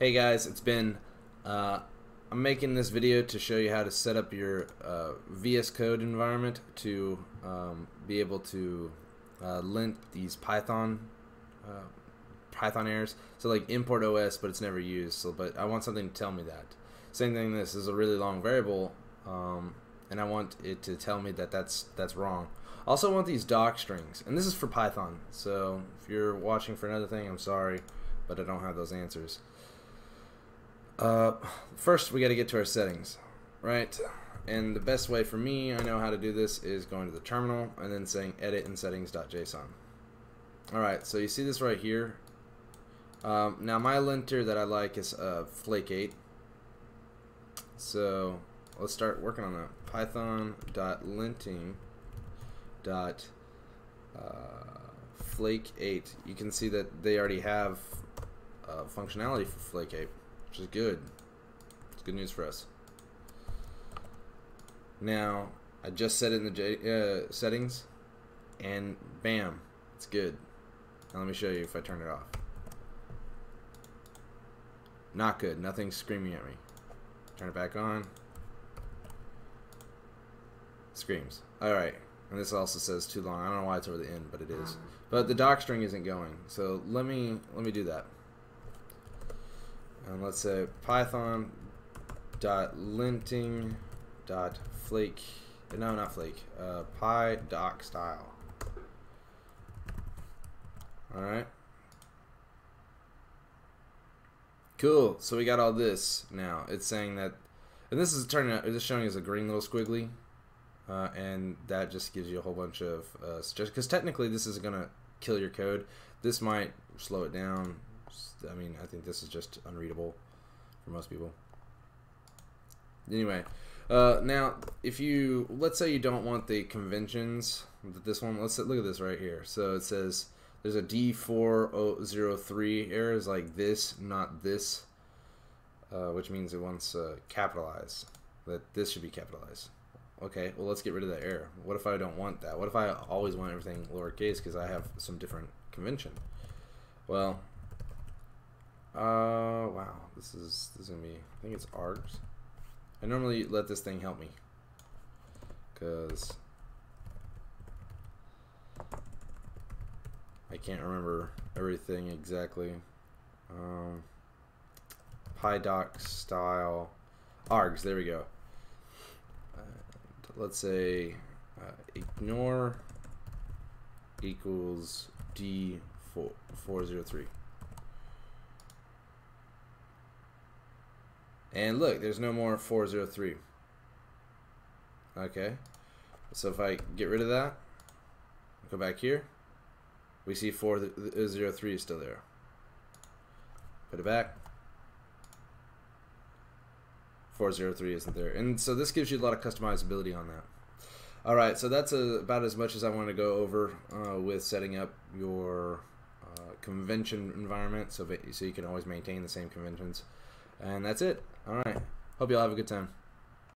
Hey guys, it's Ben. Uh, I'm making this video to show you how to set up your uh, VS Code environment to um, be able to uh, lint these Python uh, Python errors. So like import OS, but it's never used. So, but I want something to tell me that. Same thing. This is a really long variable, um, and I want it to tell me that that's that's wrong. Also want these doc strings, and this is for Python. So if you're watching for another thing, I'm sorry, but I don't have those answers. Uh, first, we got to get to our settings, right? And the best way for me, I know how to do this, is going to the terminal and then saying edit in settings.json. Alright, so you see this right here. Um, now my linter that I like is uh, Flake 8. So let's start working on that. Python.linting dot uh, flake 8 you can see that they already have uh, functionality for flake 8 which is good. It's good news for us. Now I just set it in the J uh, settings and bam it's good. Now let me show you if I turn it off. Not good. Nothing's screaming at me. Turn it back on. Screams. Alright and this also says too long. I don't know why it's over the end, but it is. But the doc string isn't going. So let me let me do that. And let's say Python dot linting dot flake no not flake uh, py doc style all right cool so we got all this now it's saying that and this is turning out it's showing as a green little squiggly uh, and that just gives you a whole bunch of uh, because technically this is to kill your code. This might slow it down. I mean, I think this is just unreadable for most people. Anyway, uh, now if you let's say you don't want the conventions that this one. Let's look at this right here. So it says there's a D403 error is like this, not this, uh, which means it wants uh, capitalized. That this should be capitalized. Okay, well let's get rid of that error. What if I don't want that? What if I always want everything lowercase because I have some different convention? Well, uh, wow, this is this is gonna be. I think it's args. I normally let this thing help me because I can't remember everything exactly. Um, pydocstyle args. There we go let's say uh, ignore equals D403. And look, there's no more 403. Okay. So if I get rid of that, go back here, we see 403 is still there. Put it back. 403 isn't there. And so this gives you a lot of customizability on that. All right, so that's a, about as much as I want to go over uh, with setting up your uh, convention environment so, so you can always maintain the same conventions. And that's it. All right. Hope you all have a good time.